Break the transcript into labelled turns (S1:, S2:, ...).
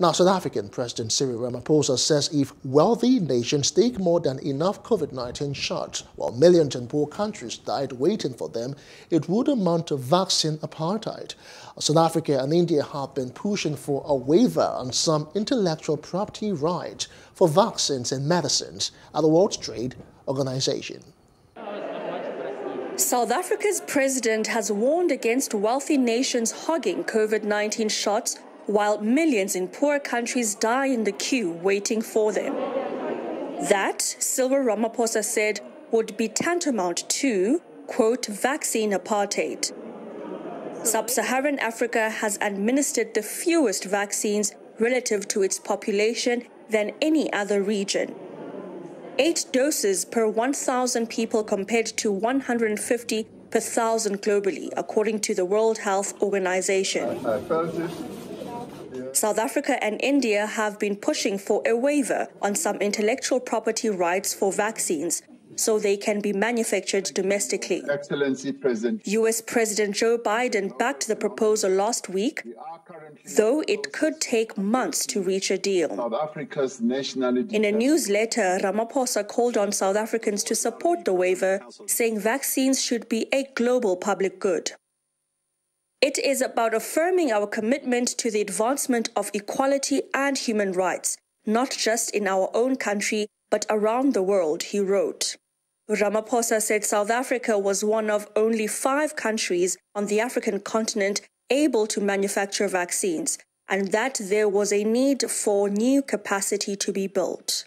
S1: Now, South African President Cyril Ramaphosa says if wealthy nations take more than enough COVID-19 shots while millions in poor countries died waiting for them, it would amount to vaccine apartheid. South Africa and India have been pushing for a waiver on some intellectual property rights for vaccines and medicines at the World Trade Organization.
S2: South Africa's president has warned against wealthy nations hogging COVID 19 shots while millions in poor countries die in the queue waiting for them. That, Cyril Ramaphosa said, would be tantamount to, quote, vaccine apartheid. Sub Saharan Africa has administered the fewest vaccines relative to its population than any other region. Eight doses per 1,000 people compared to 150 per thousand globally, according to the World Health Organization. South Africa and India have been pushing for a waiver on some intellectual property rights for vaccines so they can be manufactured domestically.
S3: Excellency President.
S2: US President Joe Biden backed the proposal last week, though it could take months to reach a deal.
S3: South Africa's nationality.
S2: In a newsletter, Ramaphosa called on South Africans to support the waiver, saying vaccines should be a global public good. It is about affirming our commitment to the advancement of equality and human rights, not just in our own country, but around the world, he wrote. Ramaphosa said South Africa was one of only five countries on the African continent able to manufacture vaccines, and that there was a need for new capacity to be built.